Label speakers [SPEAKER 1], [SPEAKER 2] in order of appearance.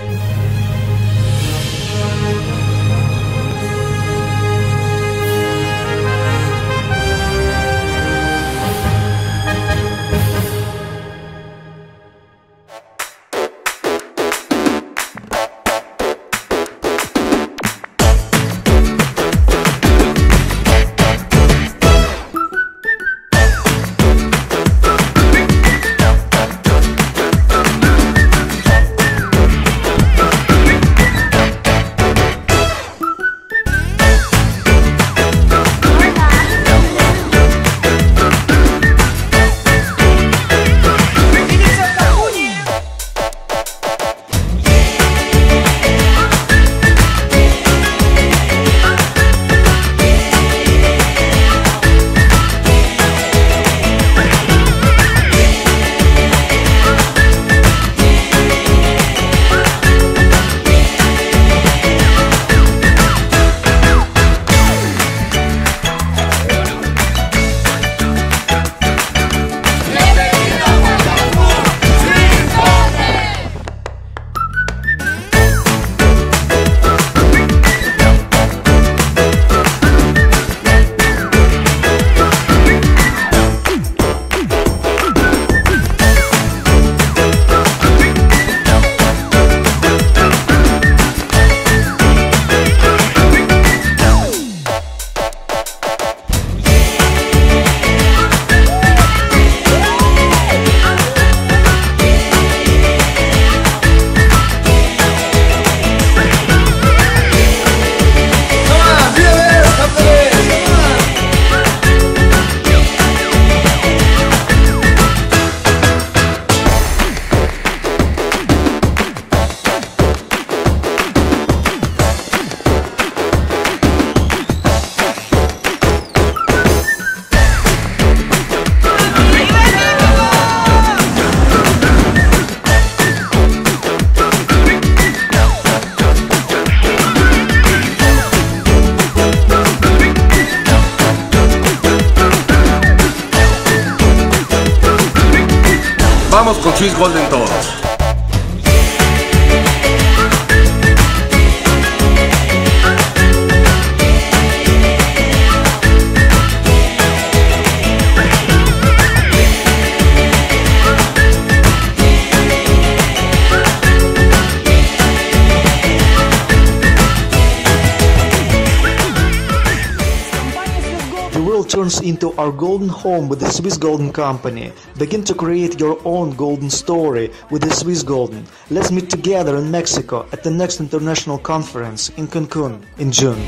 [SPEAKER 1] Bye. Vamos con Swiss Golden todos.
[SPEAKER 2] The world turns into our golden home with the Swiss Golden Company. Begin to create your own golden story with the Swiss Golden. Let's meet together in Mexico at the next international conference in Cancun in June.